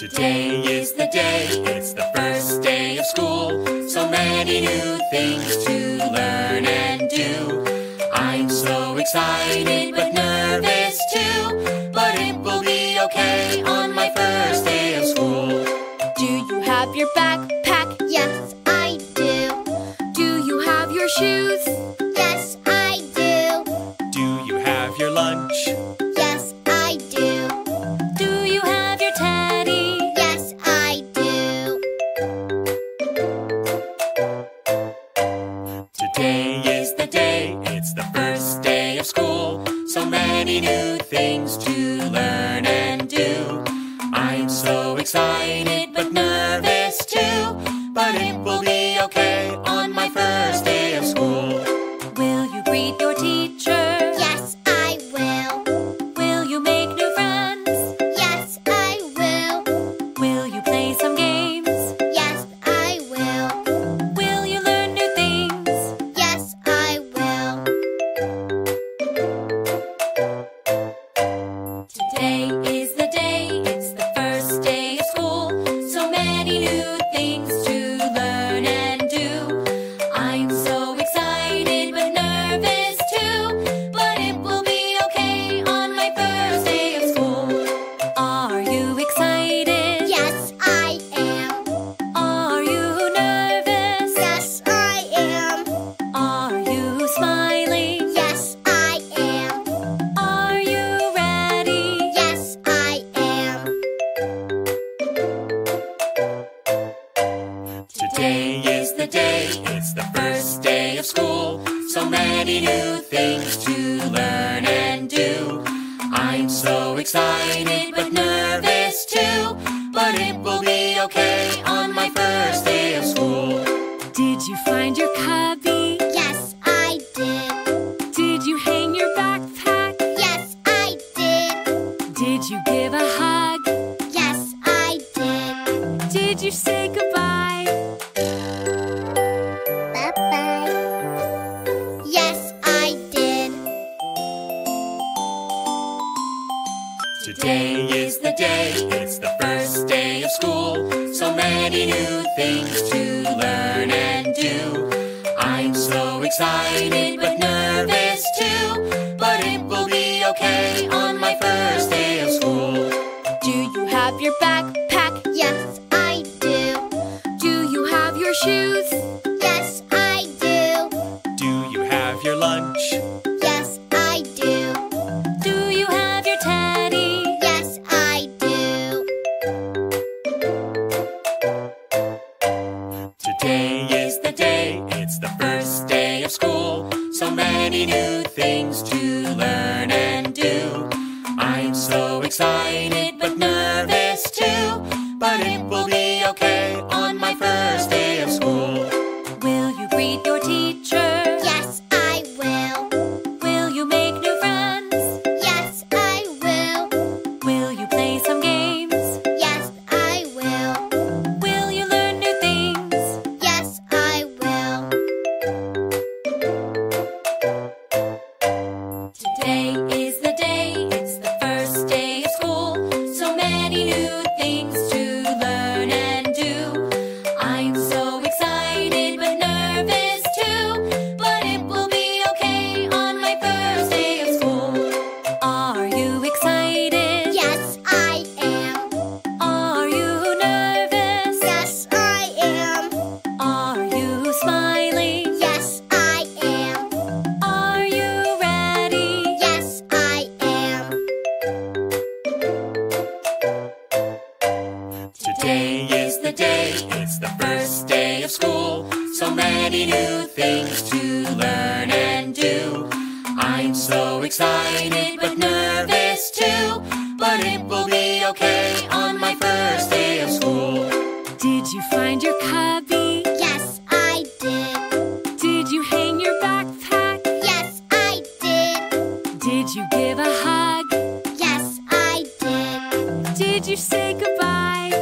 Today is the day, it's the first day of school. So many new things to learn and do. I'm so excited but nervous too. But it will be okay on my first day of school. Do you have your backpack? Yes, I do. Do you have your shoes? Yes, I do. Do you have your lunch? New things to learn and do. I'm so excited but nervous too. But it will be okay on my first day of school. Will you greet your teacher? Today is the day, it's the first day of school. So many new things to learn and do. I'm so excited but nervous too. But it will be okay on my first day of school. Did you find your cubby? Yes, I did. Did you hang your backpack? Yes, I did. Did you give a hug? Yes, I did. Did you say goodbye? Today is the day, it's the first day of school. So many new things to learn and do. I'm so excited but nervous too. But it will be okay on my first day of school. Do you have your backpack? Yes, I do. Do you have your shoes? Today is the day, it's the first day of school. So many new things to learn and do. I'm so excited but nervous the day, it's the first day of school. So many new things to learn and do. I'm so excited but nervous too. But it will be okay on my first day of school. Did you find your cubby? Yes, I did. Did you hang your backpack? Yes, I did. Did you give a hug? Yes, I did. Did you say goodbye?